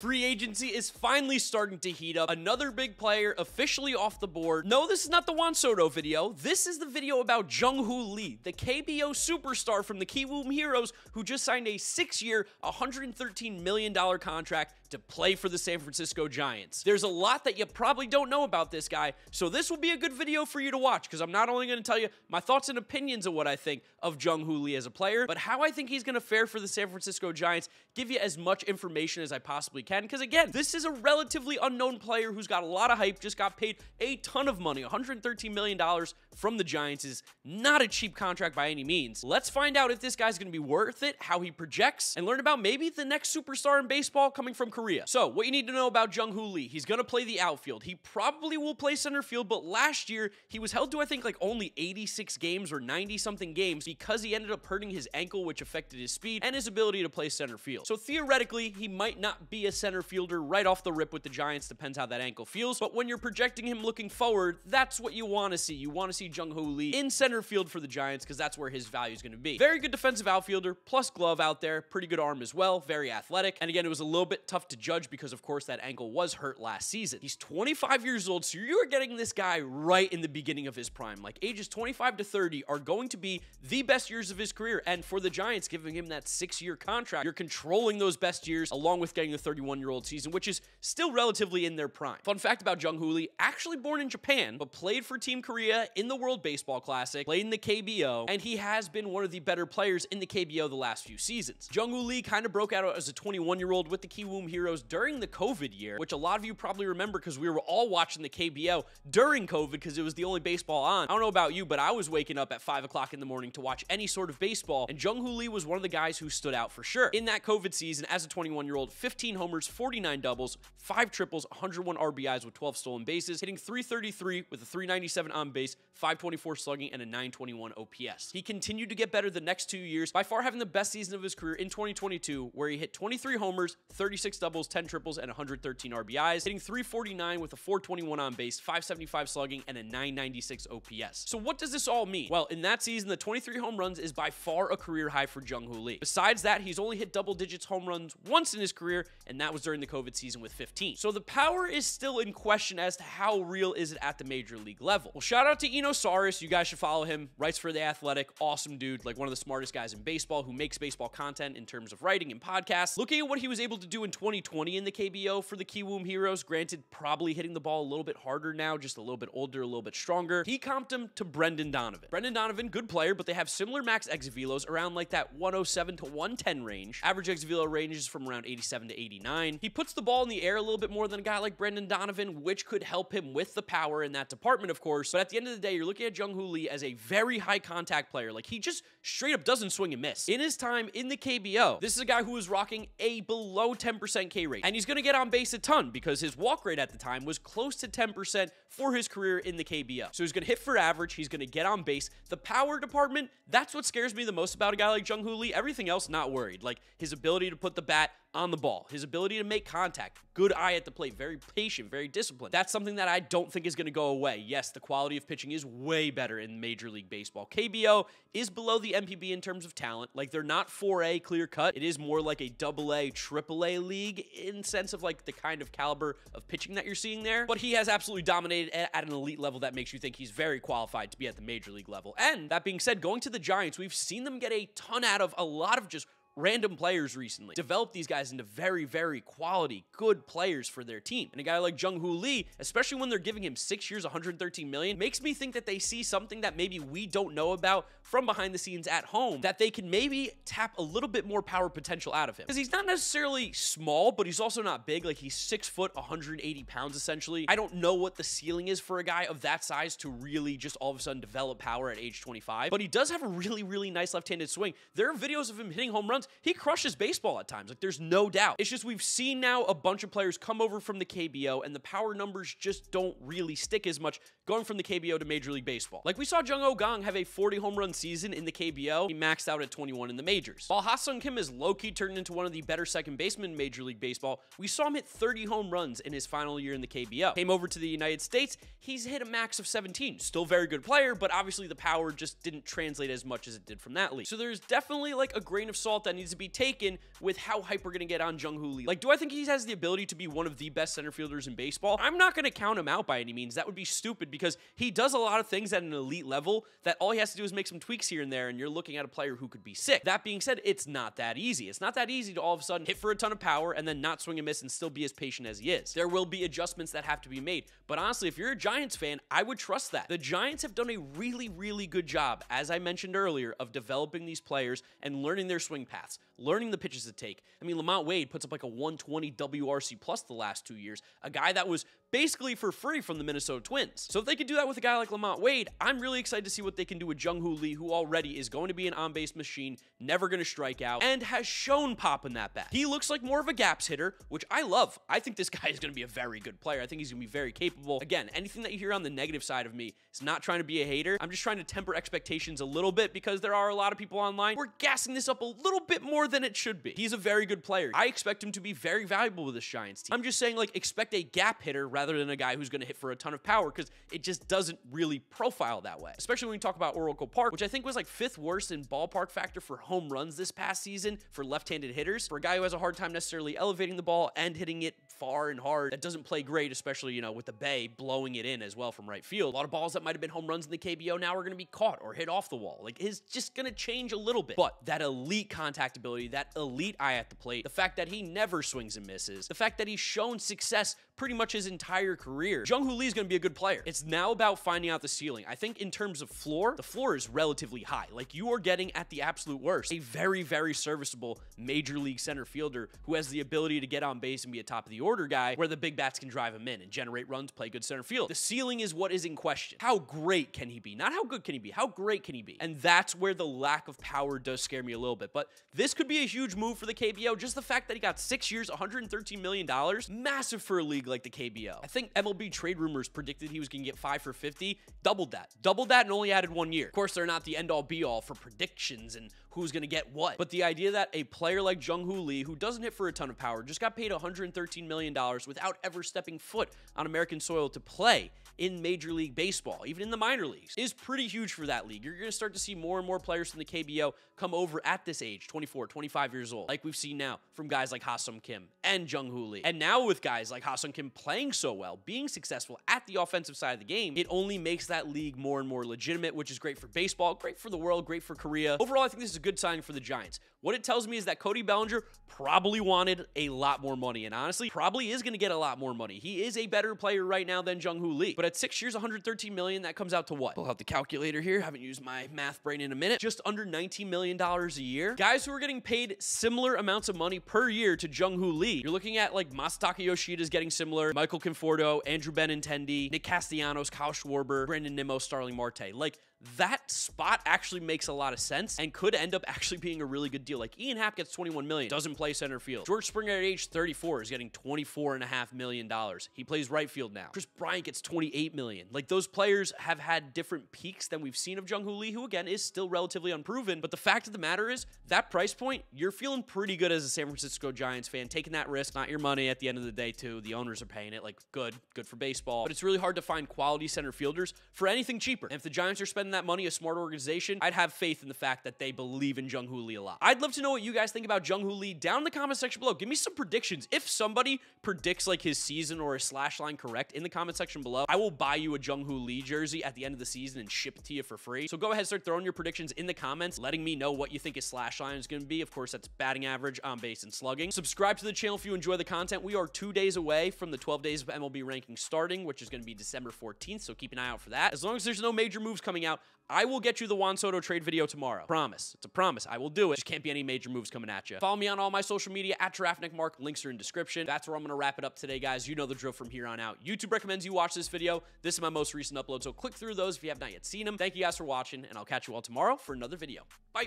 Free agency is finally starting to heat up. Another big player officially off the board. No, this is not the Juan Soto video. This is the video about Jung Hoo Lee, the KBO superstar from the Kiwoom Heroes who just signed a six-year, $113 million contract to play for the San Francisco Giants. There's a lot that you probably don't know about this guy, so this will be a good video for you to watch because I'm not only going to tell you my thoughts and opinions of what I think of Jung Hoo Lee as a player, but how I think he's going to fare for the San Francisco Giants, give you as much information as I possibly can because again, this is a relatively unknown player who's got a lot of hype, just got paid a ton of money. $113 million from the Giants is not a cheap contract by any means. Let's find out if this guy's going to be worth it, how he projects, and learn about maybe the next superstar in baseball coming from Korea. So, what you need to know about Jung Hoo Lee, he's going to play the outfield. He probably will play center field, but last year he was held to, I think, like only 86 games or 90 something games because he ended up hurting his ankle, which affected his speed and his ability to play center field. So, theoretically, he might not be a center fielder right off the rip with the Giants, depends how that ankle feels. But when you're projecting him looking forward, that's what you want to see. You want to see Jung Hoo Lee in center field for the Giants because that's where his value is going to be. Very good defensive outfielder, plus glove out there, pretty good arm as well, very athletic. And again, it was a little bit tough to judge because, of course, that ankle was hurt last season. He's 25 years old, so you are getting this guy right in the beginning of his prime. Like ages 25 to 30 are going to be the best years of his career. And for the Giants, giving him that six year contract, you're controlling those best years along with getting the 31 year old season, which is still relatively in their prime. Fun fact about Jung Lee, actually born in Japan, but played for Team Korea in the World Baseball Classic, played in the KBO, and he has been one of the better players in the KBO the last few seasons. Jung Lee kind of broke out as a 21 year old with the Kiwoom Heroes during the COVID year, which a lot of you probably remember because we were all watching the KBO during COVID because it was the only baseball on. I don't know about you, but I was waking up at 5 o'clock in the morning to watch any sort of baseball, and Jung Hoo Lee was one of the guys who stood out for sure. In that COVID season, as a 21 year old, 15 homers, 49 doubles, 5 triples, 101 RBIs with 12 stolen bases, hitting 333 with a 397 on base, 524 slugging, and a 921 OPS. He continued to get better the next two years, by far having the best season of his career in 2022, where he hit 23 homers, 36 doubles, 10 triples, and 113 RBIs, hitting 349 with a 421 on base, 575 slugging, and a 996 OPS. So what does this all mean? Well, in that season, the 23 home runs is by far a career high for Jung Hoo Lee. Besides that, he's only hit double digits home runs once in his career, and that was during the COVID season with 15. So the power is still in question as to how real is it at the major league level. Well, shout out to Eno Sarris. You guys should follow him. Writes for The Athletic. Awesome dude. Like one of the smartest guys in baseball who makes baseball content in terms of writing and podcasts. Looking at what he was able to do in 2020 in the KBO for the Kiwoom Heroes, granted, probably hitting the ball a little bit harder now, just a little bit older, a little bit stronger. He comped him to Brendan Donovan. Brendan Donovan, good player, but they have similar max exit velos around like that 107 to 110 range. Average exit velo ranges from around 87 to 89. He puts the ball in the air a little bit more than a guy like Brendan Donovan, which could help him with the power in that department, of course. But at the end of the day, you're looking at Jung Hoo Lee as a very high contact player. Like he just straight up doesn't swing and miss. In his time in the KBO, this is a guy who was rocking a below 10% K rate. And he's going to get on base a ton because his walk rate at the time was close to 10% for his career in the KBO. So he's going to hit for average. He's going to get on base. The power department, that's what scares me the most about a guy like Jung Hoo Lee. Everything else, not worried. Like his ability to put the bat on the ball, his ability to make contact, good eye at the plate, very patient, very disciplined. That's something that I don't think is going to go away. Yes, the quality of pitching is way better in Major League Baseball. KBO is below the NPB in terms of talent. Like they're not 4A clear cut. It is more like a double A, triple A league in sense of like the kind of caliber of pitching that you're seeing there. But he has absolutely dominated at an elite level that makes you think he's very qualified to be at the major league level. And that being said, going to the Giants, we've seen them get a ton out of a lot of just random players recently. Develop these guys into very, very quality, good players for their team. And a guy like Jung Hoo Lee, especially when they're giving him six years, 113 million, makes me think that they see something that maybe we don't know about from behind the scenes at home that they can maybe tap a little bit more power potential out of him. Because he's not necessarily small, but he's also not big. Like he's six foot, 180 pounds essentially. I don't know what the ceiling is for a guy of that size to really just all of a sudden develop power at age 25, but he does have a really, really nice left-handed swing. There are videos of him hitting home runs he crushes baseball at times. Like, there's no doubt. It's just we've seen now a bunch of players come over from the KBO, and the power numbers just don't really stick as much going from the KBO to Major League Baseball. Like, we saw Jung Oh Kang have a 40 home run season in the KBO. He maxed out at 21 in the majors. While Ha-Seong Kim has low key turned into one of the better second basemen in Major League Baseball, we saw him hit 30 home runs in his final year in the KBO. Came over to the United States, he's hit a max of 17. Still very good player, but obviously the power just didn't translate as much as it did from that league. So there's definitely like a grain of salt that needs to be taken with how hype we're going to get on Jung Hoo Lee. Like, do I think he has the ability to be one of the best center fielders in baseball? I'm not going to count him out by any means. That would be stupid because he does a lot of things at an elite level that all he has to do is make some tweaks here and there, and you're looking at a player who could be sick. That being said, it's not that easy. It's not that easy to all of a sudden hit for a ton of power and then not swing and miss and still be as patient as he is. There will be adjustments that have to be made. But honestly, if you're a Giants fan, I would trust that. The Giants have done a really, really good job, as I mentioned earlier, of developing these players and learning their swing paths, learning the pitches to take. I mean, LaMonte Wade puts up like a 120 WRC plus the last two years, a guy that was basically for free from the Minnesota Twins. So if they could do that with a guy like LaMonte Wade, I'm really excited to see what they can do with Jung Hoo Lee, who already is going to be an on-base machine, never going to strike out, and has shown pop in that bat. He looks like more of a gaps hitter, which I love. I think this guy is going to be a very good player. I think he's going to be very capable. Again, anything that you hear on the negative side of me is not trying to be a hater. I'm just trying to temper expectations a little bit because there are a lot of people online. We're gassing this up a little bit more than it should be. He's a very good player. I expect him to be very valuable with this Giants team. I'm just saying, like, expect a gap hitter rather than a guy who's going to hit for a ton of power because it just doesn't really profile that way. Especially when we talk about Oracle Park, which I think was like fifth worst in ballpark factor for home runs this past season for left-handed hitters. For a guy who has a hard time necessarily elevating the ball and hitting it far and hard, that doesn't play great, especially, you know, with the Bay blowing it in as well from right field. A lot of balls that might have been home runs in the KBO now are going to be caught or hit off the wall. Like, it's just going to change a little bit. But that elite contact ability, that elite eye at the plate, the fact that he never swings and misses, the fact that he's shown success pretty much his entire career. Jung Hoo Lee is going to be a good player. It's now about finding out the ceiling. I think in terms of floor, the floor is relatively high. Like you are getting at the absolute worst, a very, very serviceable major league center fielder who has the ability to get on base and be a top of the order guy where the big bats can drive him in and generate runs, play good center field. The ceiling is what is in question. How great can he be? Not how good can he be, how great can he be? And that's where the lack of power does scare me a little bit. But this could be a huge move for the KBO. Just the fact that he got six years, $113 million, massive for a league like the KBO. I think MLB trade rumors predicted he was going to get five for 50, doubled that. Doubled that and only added one year. Of course, they're not the end all be all for predictions and who's going to get what. But the idea that a player like Jung Hoo Lee, who doesn't hit for a ton of power, just got paid $113 million without ever stepping foot on American soil to play in Major League Baseball, even in the minor leagues, is pretty huge for that league. You're going to start to see more and more players from the KBO come over at this age, 24, 25 years old, like we've seen now from guys like Ha-Seong Kim and Jung Hoo Lee. And now with guys like Ha-Seong Kim playing so well, being successful at the offensive side of the game, it only makes that league more and more legitimate, which is great for baseball, great for the world, great for Korea. Overall, I think this is a good sign for the Giants. What it tells me is that Cody Bellinger probably wanted a lot more money, and honestly, probably is going to get a lot more money. He is a better player right now than Jung Hoo Lee. But at six years, 113 million, that comes out to what? Pull out the calculator here. Haven't used my math brain in a minute. Just under 19 million dollars a year. Guys who are getting paid similar amounts of money per year to Jung Hoo Lee. You're looking at like Masataka Yoshida is getting similar, Michael Conforto, Andrew Benintendi, Nick Castellanos, Kyle Schwarber, Brandon Nimmo, Starling Marte. Like that spot actually makes a lot of sense and could end up actually being a really good deal. Like Ian Happ gets 21 million, doesn't play center field. George Springer at age 34 is getting 24 and a half million dollars. He plays right field now. Kris Bryant gets 28 million. Like those players have had different peaks than we've seen of Jung Hoo Lee, who again is still relatively unproven. But the fact of the matter is that price point, you're feeling pretty good as a San Francisco Giants fan, taking that risk, not your money at the end of the day too. The owners are paying it. Like good, good for baseball. But it's really hard to find quality center fielders for anything cheaper. And if the Giants are spending that money, a smart organization, I'd have faith in the fact that they believe in Jung Hoo Lee a lot. I'd love to know what you guys think about Jung Hoo Lee down in the comment section below. Give me some predictions. If somebody predicts like his season or his slash line correct in the comment section below, I will buy you a Jung Hoo Lee jersey at the end of the season and ship it to you for free. So go ahead, start throwing your predictions in the comments, letting me know what you think his slash line is going to be. Of course, that's batting average, on base, and slugging. Subscribe to the channel if you enjoy the content. We are two days away from the 12 days of MLB ranking starting, which is going to be December 14th. So keep an eye out for that. As long as there's no major moves coming out, I will get you the Juan Soto trade video tomorrow. Promise. It's a promise. I will do it. Just can't be any major moves coming at you. Follow me on all my social media at GiraffeNeckMarc. Links are in description. That's where I'm going to wrap it up today, guys. You know the drill from here on out. YouTube recommends you watch this video. This is my most recent upload, so click through those if you have not yet seen them. Thank you guys for watching, and I'll catch you all tomorrow for another video. Bye.